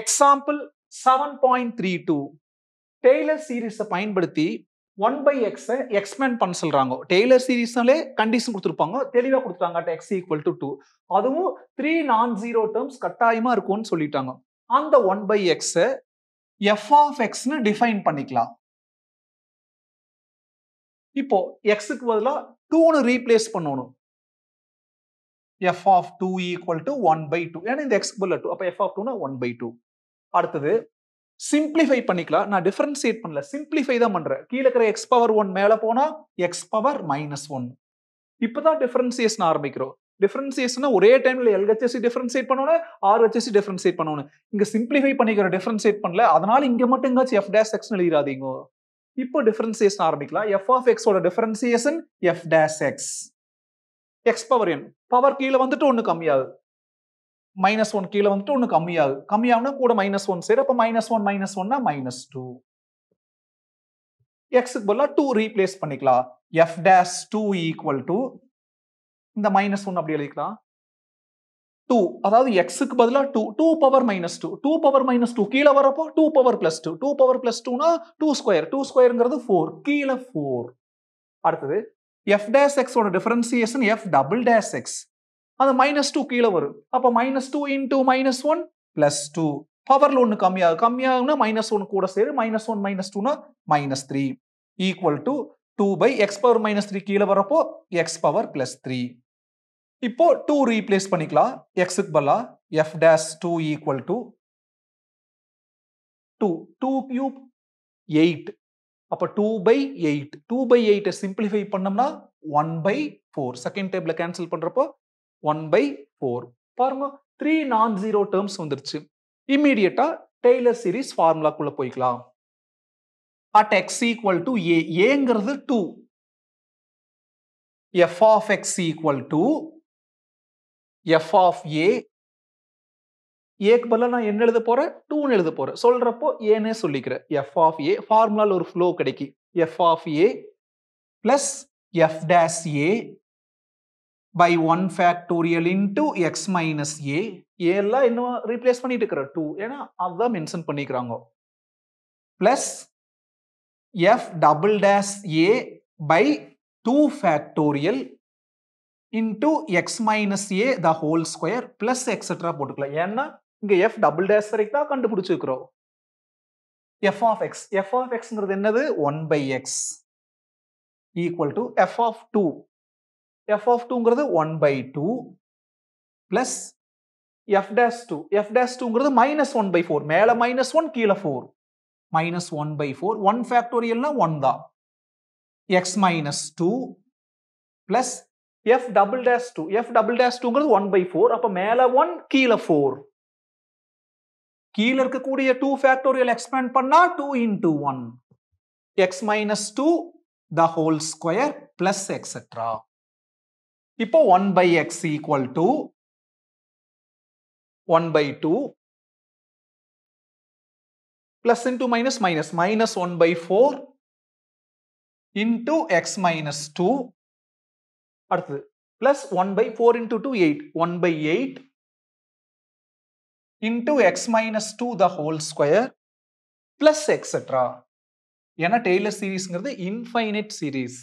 Example seven point three two Taylor சீரீஸை பயன்படுத்தி one by எக்ஸை எக்ஸ்பேண்ட் பண்ண சொல்கிறாங்க டெய்லர் சீரீஸ்னாலே கண்டிஷன் கொடுத்துருப்பாங்க. தெளிவாக கொடுத்துட்டாங்க at x equal to two அதுவும் த்ரீ நான் ஜீரோ டேர்ம்ஸ் கட்டாயமாக இருக்கும்னு சொல்லிட்டாங்க. அந்த ஒன் பை எக்ஸை எஃப் ஆஃப் எக்ஸ்னு டிஃபைன் பண்ணிக்கலாம். இப்போ எக்ஸுக்கு பதிலாக டூன்னு ரீப்ளேஸ் பண்ணணும். F of two equal to one by two ஏன்னா இந்த எக்ஸ் பதிலாக டூ அப்போ எஃப் ஆஃப் டூனா ஒன் பை டூ அடுத்தது சிம்பிளிஃபை பண்ணிக்கலாம். நான் டிஃபரன்சியேட் பண்ணல. சிம்பிளிஃபை தான் பண்றேன். கீழே இருக்கிற எக்ஸ் பவர் ஒன் மேலே போனா எக்ஸ் பவர் மைனஸ் ஒன் இப்பதான் டிஃபரன்சியேஷன் ஆரம்பிக்கிறோம். டிஃபரன்சியேஷன் ஒரே டைம்ல எல்ஹெச்எஸ்சி டிஃபரன்சியேட் பண்ணணும் ஆர்ஹெச்எஸ்சி டிஃபரன்சியேட் பண்ணணும். இங்க சிம்பிளிஃபை பண்ணிக்கிற டிஃபரன்சியேட் பண்ணல. அதனால இங்க மட்டும் எங்காச்சும் எஃப் டேஸ் எக்ஸ் எழுதிடாதீங்க. இப்போ டிஃபரன்சியேஷன் ஆரம்பிக்கலாம். எஃப் ஆஃப் எக்ஸோட differentiation f dash x x power n power கீழே வந்துட்டு ஒன்று கம்மியாகுது. மைனஸ் ஒன் கீழே வந்துட்டு ஒன்று கம்மியாகுது. கம்மியாகுனா கூட மைனஸ் ஒன் சரி அப்போ மைனஸ் ஒன் மைனஸ் ஒன்னா மைனஸ் டூ எக்ஸுக்கு பதிலாக டூ ரீப்ளேஸ் பண்ணிக்கலாம். F dash two equal to இந்த மைனஸ் ஒன் அப்படி எழுதிக்கலாம். டூ அதாவது எக்ஸுக்கு பதிலாக two two power minus two two power minus two கீழே வரப்போ two power plus two two power plus டூனா டூ ஸ்கொயர் டூ ஸ்கொயருங்கிறது ஃபோர் கீழே ஃபோர் அடுத்தது எஃப் டேஷ் எக்ஸோட differentiation f double dash x அது மைனஸ் டூ கீழே வரும். அப்போ minus two into minus one plus two பவர்ல ஒன்று கம்மியாகும். கம்மியாகும்னா மைனஸ் ஒன் கூட சேரு. மைனஸ் ஒன் மைனஸ் டூனா minus three equal to two by x power minus three கீழே வரப்போ எக்ஸ் பவர் பிளஸ் த்ரீ இப்போ டூ ரீப்ளேஸ் பண்ணிக்கலாம். எக்ஸுக்கு பதிலா f dash two equal to two two cube eight அப்போ two by eight two by எயிட்டை simplify பண்ணோம்னா one by four second table cancel பண்ணுறப்போ one by four பாருங்க த்ரீ நான் ஜீரோ டேர்ம்ஸ் வந்துருச்சு இம்மீடியட்டா டெய்லர் சீரிஸ் ஃபார்முலாக்குள்ள போய்க்கலாம். At x equal to a ஏங்கிறது two f of x equal to f of a ஏக்கு பதிலாக நான் என்ன எழுத போகிறேன் டூன்னு எழுத போகிறேன் சொல்கிறப்போ ஏன்னே சொல்லிக்கிறேன். எஃப் ஆஃப் ஏ ஃபார்முலால ஒரு ஃப்ளோ கிடைக்கும். F of a plus f dash a by one factorial into x minus a ஏலாம் இன்னும் ரீப்ளேஸ் பண்ணிட்டு இருக்கிற டூ ஏன்னா அதுதான் மென்ஷன் பண்ணிக்கிறாங்க. Plus f double dash a by two factorial into x minus a the whole square plus etcetera போட்டுக்கலாம். ஏன்னா இங்க f double dash வரைக்கும் தான் கண்டுபிடிச்சிருக்கிறோம். F of x f of எக்ஸ்ங்கிறது என்னது? One by x equal to f of two f of டூங்கிறது one by two plus f dash two f dash டூங்கிறது minus one by four மேலே minus one கீழே four minus one by four one ஃபேக்டோரியல்னா one தான். X minus two plus f double dash two f double dash டூங்கிறது one by four அப்போ மேலே one கீழே four கீழே இருக்கக்கூடிய two factorial expand பண்ணா two into one x minus two the whole square plus etcetera இப்போ one by x equal to one by two plus into minus minus minus one by four into x minus two அடுத்தது plus one by four into two eight one by eight into x minus two the whole square plus etcetera ஏன்னா Taylor சீரீஸ்ங்கிறது infinite series